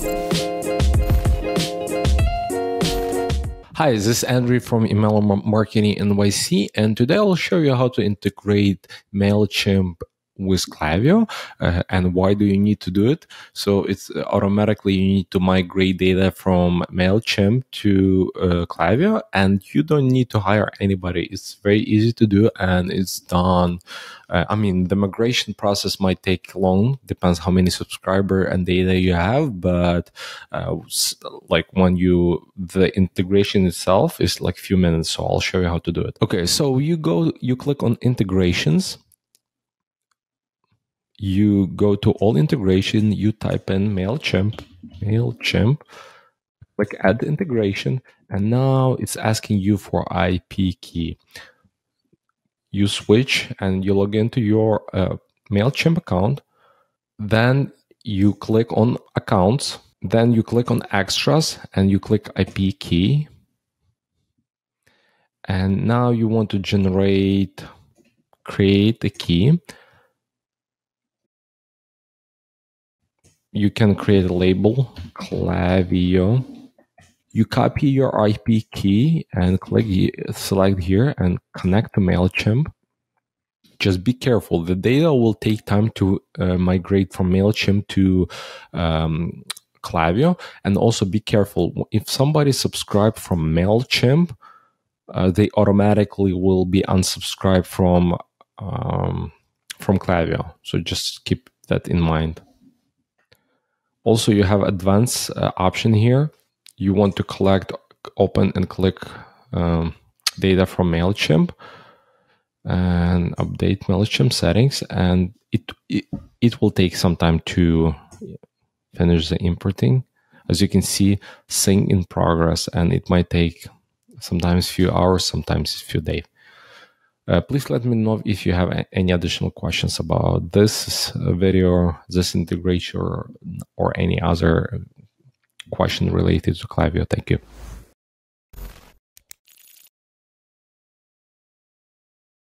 Hi, this is Andrew from Email Marketing NYC, and today I'll show you how to integrate MailChimp with Klaviyo uh, and why do you need to do it. So it's uh, automatically you need to migrate data from MailChimp to uh, Klaviyo and you don't need to hire anybody. It's very easy to do and it's done. Uh, I mean, the migration process might take long, depends how many subscriber and data you have, but uh, like when you, the integration itself is like few minutes. So I'll show you how to do it. Okay. So you go, you click on integrations you go to all integration, you type in MailChimp, MailChimp, click add integration, and now it's asking you for IP key. You switch and you log into your uh, MailChimp account. Then you click on accounts. Then you click on extras and you click IP key. And now you want to generate, create a key. You can create a label, Klaviyo. You copy your IP key and click select here and connect to MailChimp. Just be careful. The data will take time to uh, migrate from MailChimp to um, Klaviyo. And also be careful. If somebody subscribed from MailChimp, uh, they automatically will be unsubscribed from um, from Klaviyo. So just keep that in mind. Also, you have advanced uh, option here. You want to collect, open and click um, data from MailChimp and update MailChimp settings. And it, it, it will take some time to finish the importing. As you can see, sync in progress, and it might take sometimes few hours, sometimes a few days. Uh, please let me know if you have any additional questions about this video, this integration, or, or any other question related to Klaviyo. Thank you.